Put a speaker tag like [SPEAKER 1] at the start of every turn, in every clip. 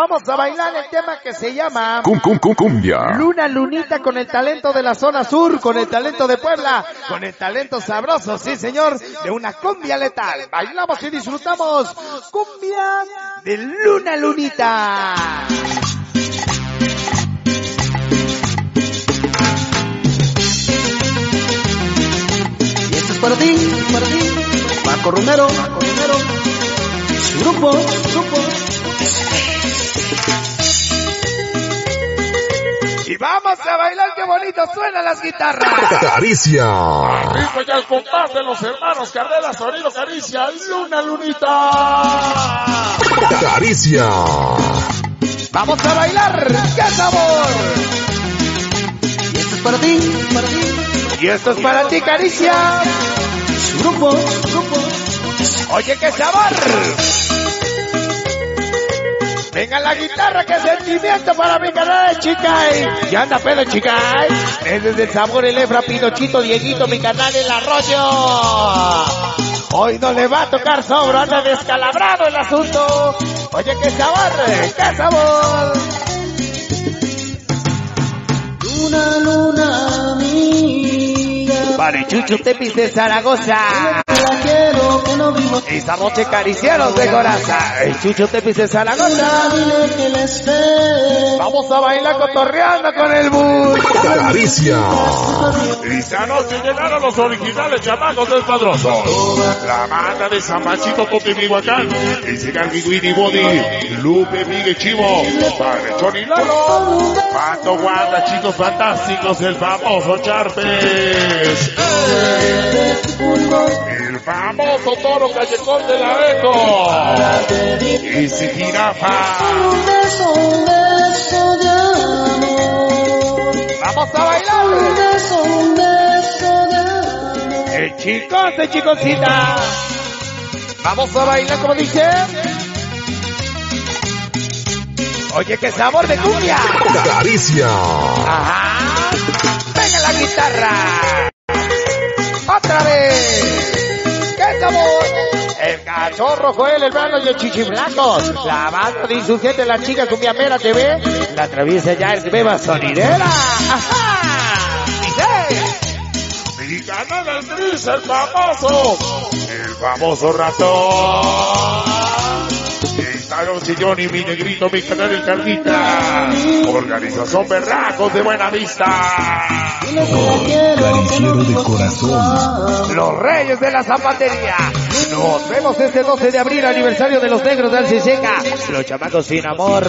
[SPEAKER 1] Vamos a bailar el tema que se llama
[SPEAKER 2] Cum, cum, cum, cumbia.
[SPEAKER 1] Luna Lunita con el talento de la zona sur, con el talento de Puebla, con el talento sabroso, sí señor, de una cumbia letal. Bailamos y disfrutamos cumbia de Luna Lunita.
[SPEAKER 3] Y esto es para ti, para ti. Marco Romero, Marco Romero. Su grupo, su grupo.
[SPEAKER 1] Vamos a bailar, qué bonito suenan las guitarras.
[SPEAKER 2] Caricia.
[SPEAKER 4] Rico ya el compás de los hermanos Cardela, sonido caricia, luna, lunita.
[SPEAKER 2] Caricia.
[SPEAKER 1] Vamos a bailar, qué sabor.
[SPEAKER 3] Y esto es para ti, para ti.
[SPEAKER 1] Y esto es para ti, caricia.
[SPEAKER 3] Su grupo, su grupo.
[SPEAKER 1] Oye, qué sabor. Venga la guitarra, qué sentimiento para mi canal de Chicay. Y anda pedo Chicay. Desde el sabor, el Efra, Pinochito, Dieguito, mi canal El Arroyo. Hoy no le va a tocar sobro, anda descalabrado el asunto. Oye, qué sabor, qué sabor.
[SPEAKER 3] Luna, luna, amiga.
[SPEAKER 1] Para el Chucho Tepis de Zaragoza.
[SPEAKER 3] Que no.
[SPEAKER 1] Esta noche caricieros de coraza. El Chucho Tepis de Zaragoza. Vamos a bailar cotorreando con el bus.
[SPEAKER 2] Caricia.
[SPEAKER 4] Y esta noche llegaron los originales chamacos del padroso. La banda de San Machito Topi Mihuacán. Y llegan Guiguini Body, Lupe Migue Chivo, Padre Chorilano, Pato Guanda, chicos fantásticos, el famoso Charpes. El famoso toro callejón de la Eco. Y si jirafa.
[SPEAKER 1] Vamos a bailar. El chicos de chicosita. Vamos a bailar como dice. Oye, qué sabor de cumbia.
[SPEAKER 2] Caricia.
[SPEAKER 1] Ajá. Venga la guitarra. Otra vez. ¡Qué sabor! El cachorro Joel, el brano y el chichiblanco. La banda de insurgente, la chica cumbiamera TV. La atraviesa ya el beba sonidera. Ajá. Dice.
[SPEAKER 4] Y ganó el gris, el famoso. El famoso ratón. Sillón y mi negrito, mi canal el Carnita. Organización Berracos de Buena Vista.
[SPEAKER 3] No vivo
[SPEAKER 2] corazón.
[SPEAKER 1] Los Reyes de la Zapatería. Nos vemos este 12 de abril, aniversario de los negros de Alciseca. Los chamacos sin amor.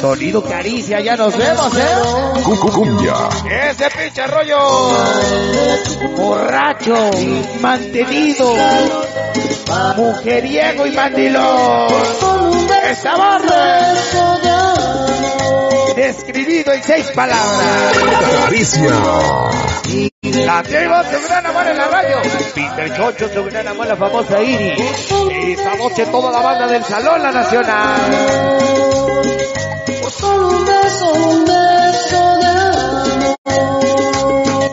[SPEAKER 1] Sonido caricia, ya nos vemos, ¿eh?
[SPEAKER 2] Cu, cu, cumbia.
[SPEAKER 1] Ese pinche rollo. Borracho, mantenido, mujeriego y mandilón.
[SPEAKER 3] De amor.
[SPEAKER 1] describido en seis palabras.
[SPEAKER 2] Caricia.
[SPEAKER 1] La lleva su gran amor en la radio. Peter Chocho, su gran amor, la famosa Iri. Esta noche toda la banda del Salón La Nacional.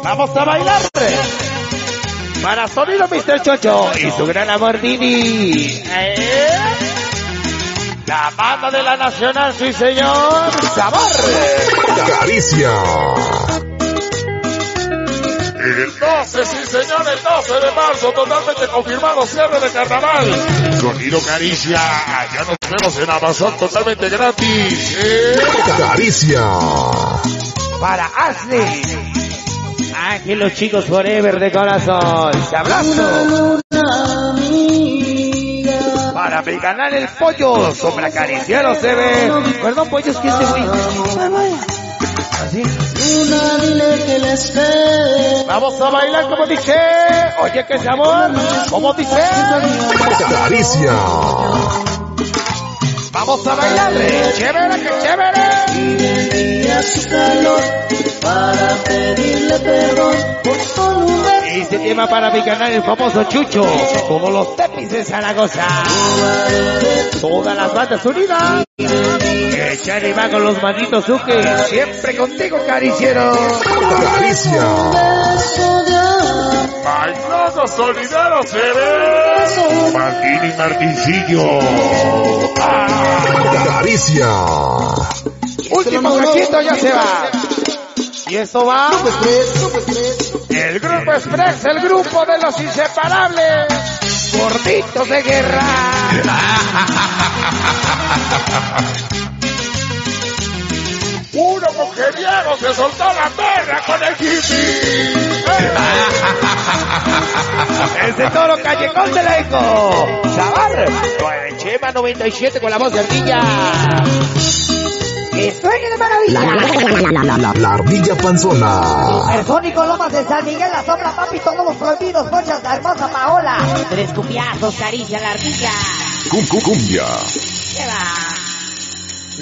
[SPEAKER 1] Vamos a bailar. Para sonido Mr. Chocho y su gran amor Dini. ¿Eh? La banda de la Nacional, sí señor. Sabor.
[SPEAKER 2] Caricia.
[SPEAKER 4] El 12, sí señor, el 12 de marzo, totalmente confirmado, cierre de carnaval. Sonido Caricia, allá nos vemos en Amazon totalmente gratis. ¿eh?
[SPEAKER 2] Caricia.
[SPEAKER 1] Para Ashley. Ángel, los chicos forever de corazón. Se abrazo. Para mi canal El Pollo. Sombra cariciero se ve. Perdón, pollo, es que este güey. Así.
[SPEAKER 3] Luna, dile que le espere.
[SPEAKER 1] Vamos a bailar como dice. Oye, qué sabor. Como dice.
[SPEAKER 2] Caricia.
[SPEAKER 1] Vamos a bailar. Chévere, que chévere.
[SPEAKER 3] Y a su calor para pedirle perdón por solo un beso.
[SPEAKER 1] Este tema para mi canal El famoso Chucho. Como los tepis de Zaragoza. Todas las bandas unidas. Echar y va con los manitos Zuke. Siempre contigo, cariciero.
[SPEAKER 2] Caricia.
[SPEAKER 3] beso de amor.
[SPEAKER 4] Bailando Solidario se ve. Martín y Martincillo. Ah.
[SPEAKER 2] Caricia.
[SPEAKER 1] Último cachito ya se va. Y esto va.
[SPEAKER 3] Grupo Express, Grupo Express.
[SPEAKER 1] El grupo Express, el grupo de los inseparables. Gorditos de guerra.
[SPEAKER 4] Uno mujeriego se soltó la perra con el hippie.
[SPEAKER 1] Ese toro callejón de la eco. Con Chema 97 con la voz de ardilla.
[SPEAKER 5] ¡Que suene de maravilla!
[SPEAKER 2] La ardilla panzona.
[SPEAKER 5] El Sónico Lomas de San Miguel, la sombra papi, todos los prohibidos, conchas, la hermosa Paola. Tres cupiazos, caricia la ardilla.
[SPEAKER 2] Cum, cumbia.
[SPEAKER 5] ¡Qué va!